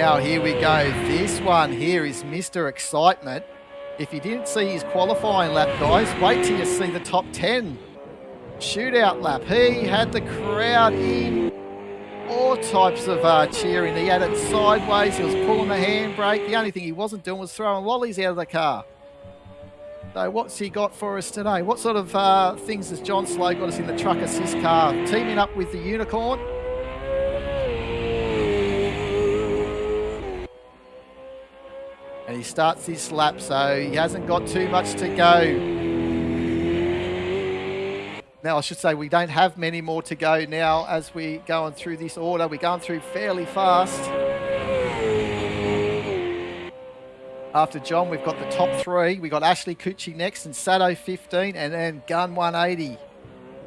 now here we go. This one here is Mr. Excitement. If you didn't see his qualifying lap, guys, wait till you see the top 10 shootout lap. He had the crowd in all types of uh, cheering. He had it sideways. He was pulling the handbrake. The only thing he wasn't doing was throwing lollies out of the car. So what's he got for us today? What sort of uh, things has John Slow got us in the truck assist car? Teaming up with the Unicorn. He starts this lap, so he hasn't got too much to go. Now, I should say we don't have many more to go now as we going through this order. We're going through fairly fast. After John, we've got the top three. We've got Ashley Cucci next and Sato 15 and then Gun 180.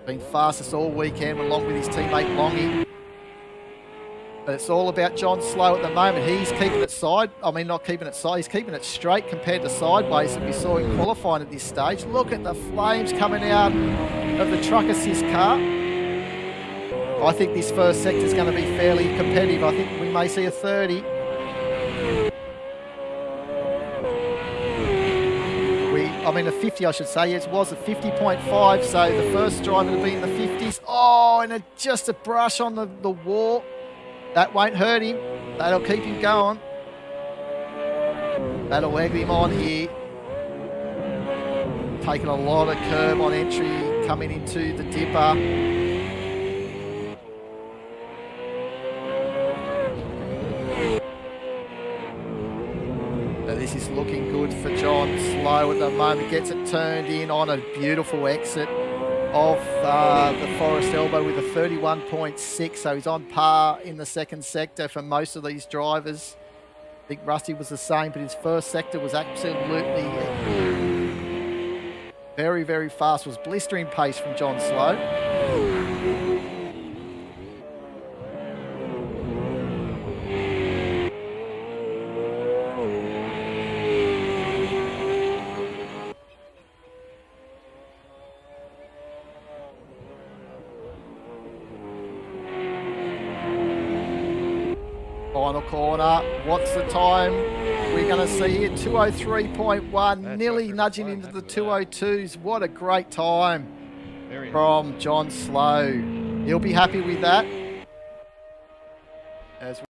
Been fastest all weekend along with his teammate Longy. But it's all about John Slow at the moment. He's keeping it side. I mean, not keeping it side. He's keeping it straight compared to sideways that we saw him qualifying at this stage. Look at the flames coming out of the truck assist car. I think this first sector is going to be fairly competitive. I think we may see a 30. We, I mean, a 50, I should say. It was a 50.5. So the first driver to be in the 50s. Oh, and a, just a brush on the, the wall. That won't hurt him. That'll keep him going. That'll egg him on here. Taking a lot of curb on entry, coming into the dipper. this is looking good for John Slow at the moment. Gets it turned in on a beautiful exit of uh, the Forest Elbow with a 31.6, so he's on par in the second sector for most of these drivers. I think Rusty was the same, but his first sector was absolutely very, very fast. It was blistering pace from John Slow. Final corner. What's the time? We're going to see here 203.1, nearly nudging into the 202s. What a great time from John Slow. He'll be happy with that.